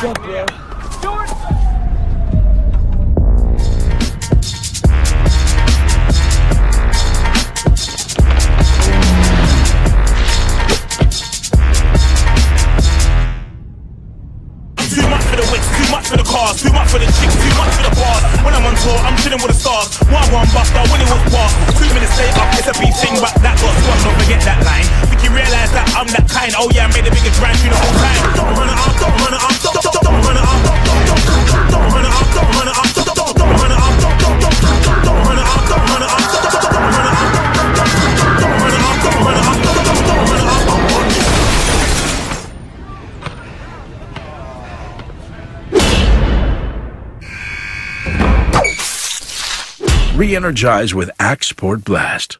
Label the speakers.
Speaker 1: Good, bro.
Speaker 2: Too much for the wicks, too much for the cars, too much for the chicks, too much for the bars. When I'm on tour, I'm chilling with the stars. One one buster when it was past. Two minutes later, it's a beat thing, but that got squashed. Don't forget that line. Think you realize that I'm that kind? Oh yeah, I made the biggest rhyme through the whole time.
Speaker 3: Re-energize with Axe Sport Blast.